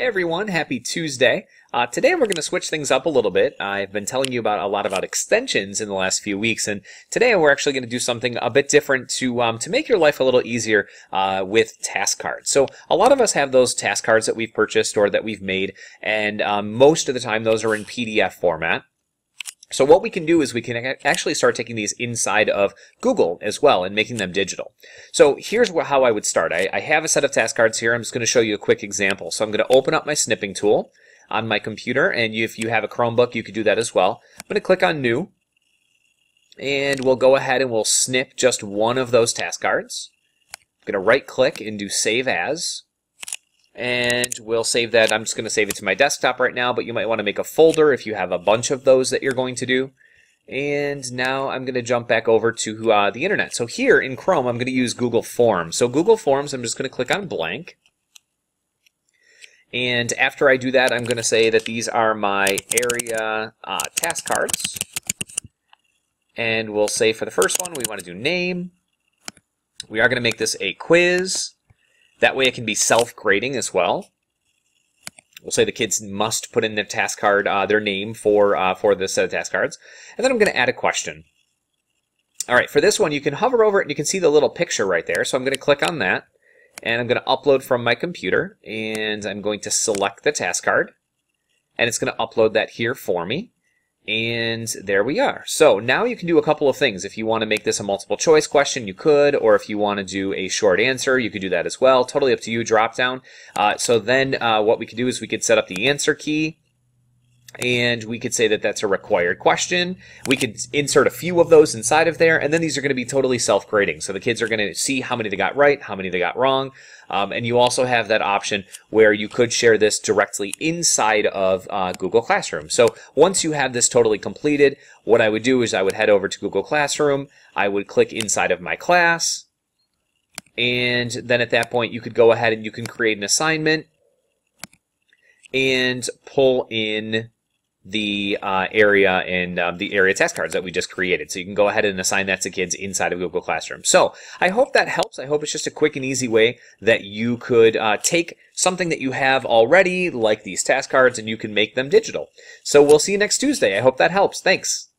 everyone, happy Tuesday. Uh, today we're going to switch things up a little bit. I've been telling you about a lot about extensions in the last few weeks, and today we're actually going to do something a bit different to um, to make your life a little easier uh, with task cards. So a lot of us have those task cards that we've purchased or that we've made, and um, most of the time those are in PDF format. So what we can do is we can actually start taking these inside of Google as well and making them digital. So here's how I would start. I, I have a set of task cards here. I'm just going to show you a quick example. So I'm going to open up my snipping tool on my computer, and if you have a Chromebook, you could do that as well. I'm going to click on New, and we'll go ahead and we'll snip just one of those task cards. I'm going to right-click and do Save As and we'll save that. I'm just going to save it to my desktop right now, but you might want to make a folder if you have a bunch of those that you're going to do. And now I'm going to jump back over to uh, the internet. So here in Chrome, I'm going to use Google Forms. So Google Forms, I'm just going to click on blank. And after I do that, I'm going to say that these are my area uh, task cards. And we'll say for the first one, we want to do name. We are going to make this a quiz. That way it can be self-grading as well. We'll say the kids must put in their task card, uh, their name for, uh, for this set of task cards. And then I'm going to add a question. All right, for this one, you can hover over it and you can see the little picture right there. So I'm going to click on that and I'm going to upload from my computer and I'm going to select the task card and it's going to upload that here for me. And there we are. So now you can do a couple of things. If you want to make this a multiple choice question, you could, or if you want to do a short answer, you could do that as well. Totally up to you, drop down. Uh, so then uh, what we could do is we could set up the answer key and we could say that that's a required question. We could insert a few of those inside of there, and then these are going to be totally self-grading. So the kids are going to see how many they got right, how many they got wrong, um, and you also have that option where you could share this directly inside of uh, Google Classroom. So once you have this totally completed, what I would do is I would head over to Google Classroom, I would click inside of my class, and then at that point you could go ahead and you can create an assignment and pull in the uh, area and um, the area task cards that we just created. So you can go ahead and assign that to kids inside of Google Classroom. So I hope that helps. I hope it's just a quick and easy way that you could uh, take something that you have already, like these task cards, and you can make them digital. So we'll see you next Tuesday. I hope that helps. Thanks.